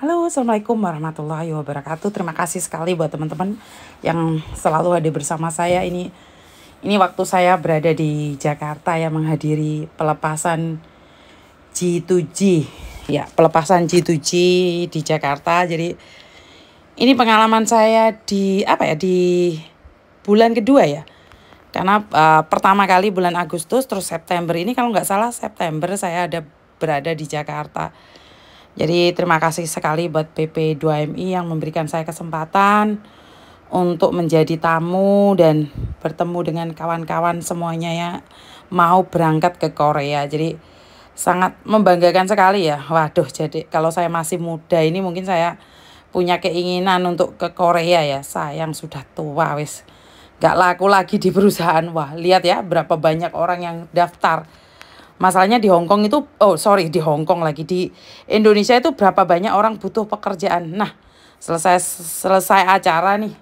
Halo, Assalamualaikum warahmatullahi wabarakatuh. Terima kasih sekali buat teman-teman yang selalu hadir bersama saya. Ini ini waktu saya berada di Jakarta ya menghadiri pelepasan G2G. Ya, pelepasan G2G di Jakarta. Jadi ini pengalaman saya di apa ya di bulan kedua ya. Karena uh, pertama kali bulan Agustus terus September ini kalau nggak salah September saya ada berada di Jakarta jadi terima kasih sekali buat PP2MI yang memberikan saya kesempatan untuk menjadi tamu dan bertemu dengan kawan-kawan semuanya ya mau berangkat ke Korea. Jadi sangat membanggakan sekali ya. Waduh, jadi kalau saya masih muda ini mungkin saya punya keinginan untuk ke Korea ya. Sayang sudah tua wis. Gak laku lagi di perusahaan. Wah, lihat ya berapa banyak orang yang daftar Masalahnya di Hong Kong itu, oh sorry di Hong Kong lagi di Indonesia itu berapa banyak orang butuh pekerjaan. Nah selesai selesai acara nih,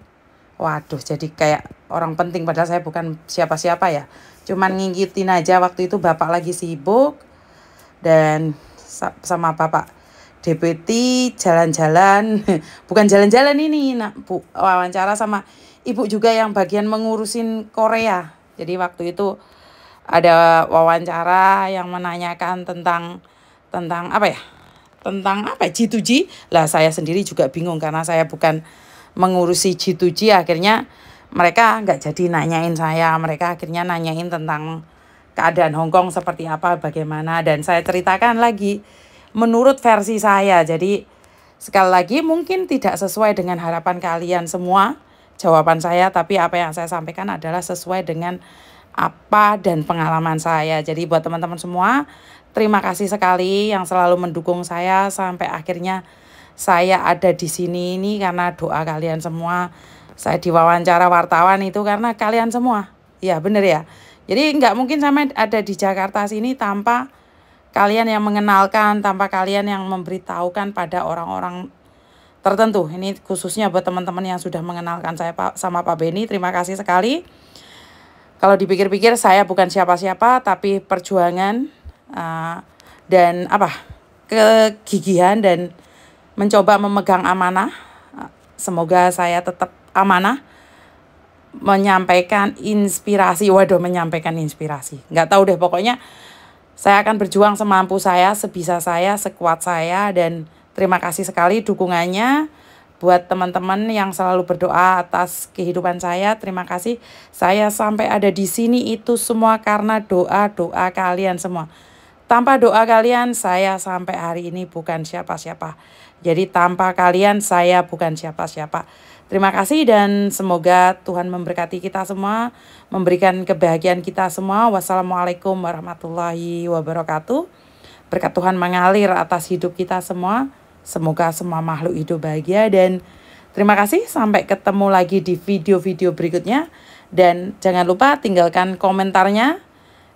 waduh jadi kayak orang penting padahal saya bukan siapa-siapa ya. Cuman ngingkitin aja waktu itu bapak lagi sibuk dan sama bapak deputi jalan-jalan, bukan jalan-jalan ini, nah bu wawancara sama ibu juga yang bagian mengurusin Korea. Jadi waktu itu ada wawancara yang menanyakan tentang tentang apa ya? Tentang apa G2G? Lah saya sendiri juga bingung karena saya bukan mengurusi G2G akhirnya mereka nggak jadi nanyain saya, mereka akhirnya nanyain tentang keadaan Hong Kong seperti apa, bagaimana dan saya ceritakan lagi menurut versi saya. Jadi sekali lagi mungkin tidak sesuai dengan harapan kalian semua jawaban saya, tapi apa yang saya sampaikan adalah sesuai dengan apa dan pengalaman saya. Jadi buat teman-teman semua, terima kasih sekali yang selalu mendukung saya sampai akhirnya saya ada di sini ini karena doa kalian semua. Saya diwawancara wartawan itu karena kalian semua. Ya bener ya. Jadi nggak mungkin sama ada di Jakarta sini tanpa kalian yang mengenalkan, tanpa kalian yang memberitahukan pada orang-orang tertentu. Ini khususnya buat teman-teman yang sudah mengenalkan saya sama Pak Beni. Terima kasih sekali. Kalau dipikir-pikir saya bukan siapa-siapa tapi perjuangan uh, dan apa kegigihan dan mencoba memegang amanah. Semoga saya tetap amanah menyampaikan inspirasi. Waduh, menyampaikan inspirasi. Nggak tahu deh pokoknya saya akan berjuang semampu saya, sebisa saya, sekuat saya dan terima kasih sekali dukungannya buat teman-teman yang selalu berdoa atas kehidupan saya. Terima kasih. Saya sampai ada di sini itu semua karena doa-doa kalian semua. Tanpa doa kalian, saya sampai hari ini bukan siapa-siapa. Jadi tanpa kalian, saya bukan siapa-siapa. Terima kasih dan semoga Tuhan memberkati kita semua, memberikan kebahagiaan kita semua. Wassalamualaikum warahmatullahi wabarakatuh. Berkat Tuhan mengalir atas hidup kita semua. Semoga semua makhluk hidup bahagia dan terima kasih sampai ketemu lagi di video-video berikutnya dan jangan lupa tinggalkan komentarnya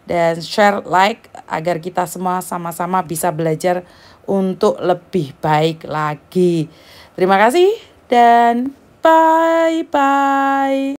dan share like agar kita semua sama-sama bisa belajar untuk lebih baik lagi. Terima kasih dan bye bye.